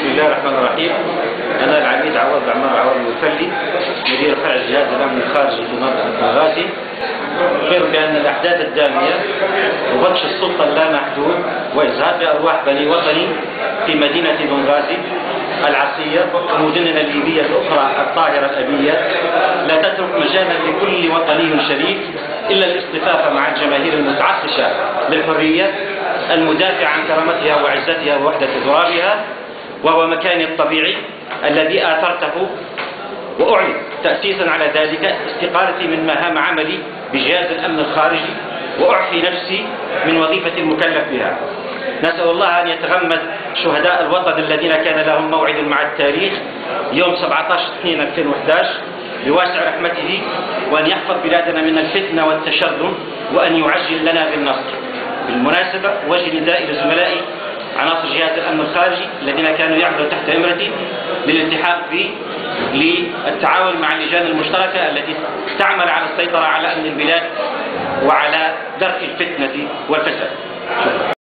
بسم الله الرحمن الرحيم. أنا العميد عوض عمار عوض الوفلي مدير فرع جهاز الأمن الخارجي في منطقة بنغازي أخبر بأن الأحداث الدامية وبطش السلطة اللامحدود وإزهاق أرواح بني وطني في مدينة بنغازي العصية ومدننا الليبية الأخرى الطاهرة الأبية لا تترك مجالا لكل وطني شريف إلا الاصطفاف مع الجماهير المتعطشة للحرية المدافع عن كرامتها وعزتها ووحدة ترابها. وهو مكاني الطبيعي الذي آثرته وأعلن تأسيسا على ذلك استقالتي من مهام عملي بجهاز الأمن الخارجي وأعفي نفسي من وظيفة المكلف بها. نسأل الله أن يتغمد شهداء الوطن الذين كان لهم موعد مع التاريخ يوم 17 2 2011 بواسع رحمته وأن يحفظ بلادنا من الفتنة والتشرذم وأن يعجل لنا بالنصر. بالمناسبة وجه نداء لزملائي الخارجي الذين كانوا يعملوا تحت إمرتي للالتحاق بي للتعاون مع اللجان المشتركة التي تعمل على السيطرة على أمن البلاد وعلى درء الفتنة والفساد.